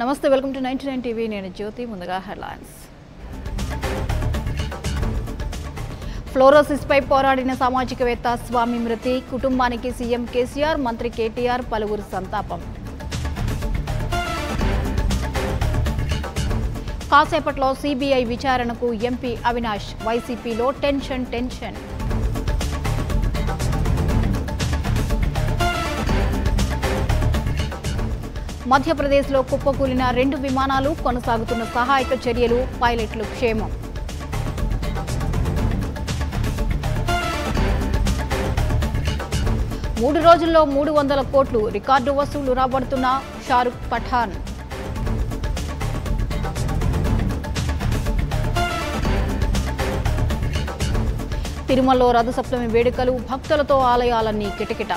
నమస్తే welcome to ninety nine TV. నేను జ్యోతి ముందుగా హెడ్లైన్స్. ఫ్లోరోసిస్పై పోరాడిన సామాజికవేత్త స్వామి మృతి కుటుంబానికి సీఎం కేసీఆర్ మంత్రి కేటీఆర్ పలువురు సంతాపం. కాసేపట్లో సిబిఐ విచారణకు ఎంపీ అవినాష్ వైసీపీలో టెన్షన్ టెన్షన్. మధ్యప్రదేశ్లో కుప్పకూలిన రెండు విమానాలు కొనసాగుతున్న సహాయక చర్యలు పైలట్లు క్షేమం. మూడు రోజుల్లో మూడు వందల కోట్లు రికార్డు వసూలు రాబడుతున్న షారుఖ్ పఠాన్. తిరుమలలో రథసప్తమి వేడుకలు భక్తులతో ఆలయాలన్నీ కిటకిట.